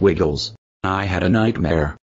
Wiggles, I had a nightmare.